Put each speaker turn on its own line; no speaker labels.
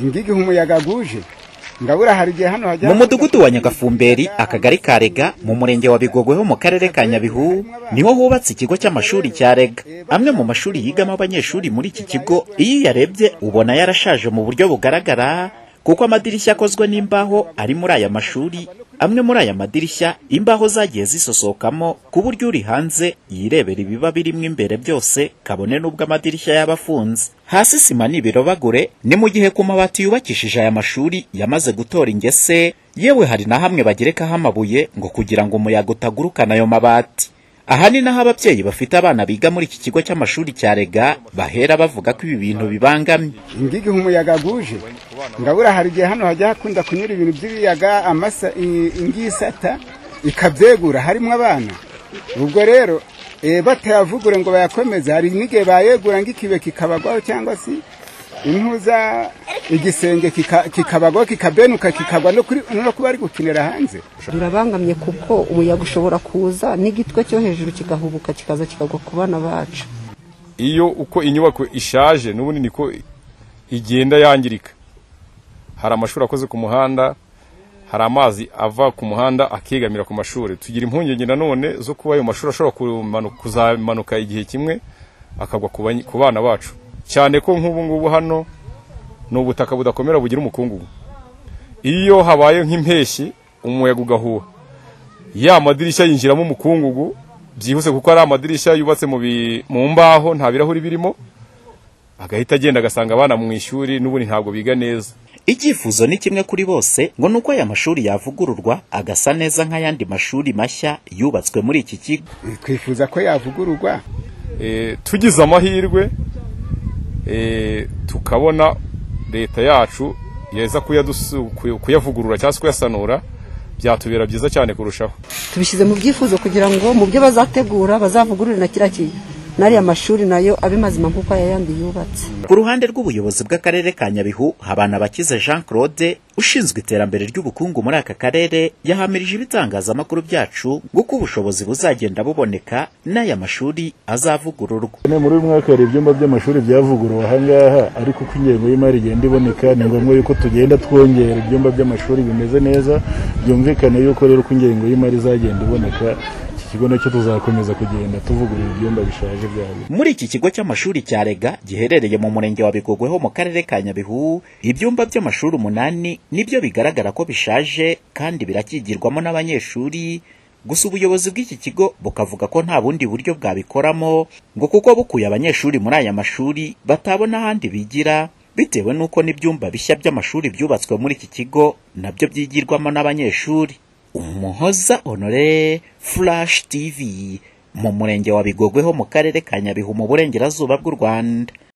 ingigihe umuyaga guje. Ngabura hari igihe hano hajya
mu mudugudu wa nyagafumberi akagari ka rega mu murenge wa bigogwe ho mu karere ka nyabihu ni ho hubatse ikigo cy'amashuri cya rega. Amwe mu mashuri yigamo abanyeshuri muri iki kigo iyo uyarebye ubona yarashaje mu buryo bugaragara kuko amadirishya akozwe n'imbaho ari muri aya mashuri amwe muri aya madirishya imbaho zagiye zisosokamo ku buryo uri hanze yirebera ibiba birimo imbere byose kabone n'ubwo amadirishya yaba afunze. Hasi sima ni ibirobagure ni mu gihe ku mabati yubakishije aya mashuri yamaze gutora ingese yewe hari na hamwe bagerekaho amabuye ngo kugira ngo umuyaga utagurukana ayo mabati. Aha ni naho ababyeyi bafite abana biga muri iki kigo cy'amashuri cya rega bahera bavuga ko ibi bintu bibangamye.
Ingigihe umuyaga guje. Ngabura hari igihe hano hajya hakunda kunyura ibintu by'ibiyaga amasa ingisata ikabyegura harimo abana. Ubwo rero eh, batayavugure ngo bayakomeze. Hari n'igihe bayegura ng'ikibe kikabagwaho cyangwa se impuza igisenge kika- kikabagwaho kikabenuka kikagwa no kuri- no kuba ari gukinira hanze.
Birabangamye kuko umuyaga ushobora kuza n'igitwe cyo hejuru kigahubuka kikaza kikagwa ku bana bacu.
Iyo uko inyubako ishaje n'ubundi niko igenda yangirika. Hari amashuri akoze ku muhanda hari amazi ava ku muhanda akegamira ku mashuri. Tugira impungenge nanone zo kuba ayo mashuri ashobora kuzamanuka igihe kimwe akagwa ku bana bacu. Cyane ko nk'ubu ngubu hano ni ubutaka budakomera bugira umukungugu. Iyo habaye nk'impeshyi umuyaga ugahuha. Ya madirishya yinjiramo umukungugu byihuse kuko ari amadirishya yubatse mu mbaho nta birahuri birimo agahita agenda agasanga abana mu ishuri n'ubundi ntabwo biga neza.
Icyifuzo ni kimwe kuri bose ngo ni uko aya mashuri yavugururwa agasa neza nk'ayandi mashuri mashya yubatswe muri iki kigo.
Twifuza ko yavugururwa.
Eh, tugize amahirwe eh, tukabona leta yacu yeza kuyavugurura cyangwa se kuyasanura byatubera byiza cyane kurushaho.
Tubishyize mu byifuzo kugira ngo mu byo bazategura bazavugurure na kiriya ki- n'ariya mashuri na yo abe mazima nk'uko aya yandi yubatse.
Ku ruhande rw'ubuyobozi bw'akarere ka nyabihu habanabakize jean claude ushinzwe iterambere ry'ubukungu muri aka karere yahamirije ibitangazamakuru byacu nguko ubushobozi buzagenda buboneka n'aya mashuri azavugururwa.
Ne muri uyu mwaka hari ibyumba by'amashuri byavuguruwe aha ngaha ariko uko ingengo y'imari igenda iboneka ni ngombwa yuko tugenda twongera ibyumba by'amashuri bimeze neza byumvikane yuko rero uko ingengo y'imari izagenda iboneka kigo na cyo tuzakomeza kugenda tuvugurura ibyumba bishaje byabyo
muri iki kigo cy'amashuri cya rega giherereye mu murenge wa bigogwe ho mu karere ka nyabihu ibyumba by'amashuri umunani ni byo bigaragara ko bishaje kandi birakigirwamo n'abanyeshuri. Gusa ubuyobozi bw'iki kigo bukavuga ko nta bundi buryo bwabikoramo ngo kuko bukuye abanyeshuri muri aya mashuri batabona ahandi bigira bitewe n'uko n'ibyumba bishya by'amashuri byubatswe muri iki kigo na byo byigirwamo n'abanyeshuri. Umuhoza honore flash tv mu murenge wa bigogwe ho mu karere ka nyabihu mu burengerazuba bw'u rwanda.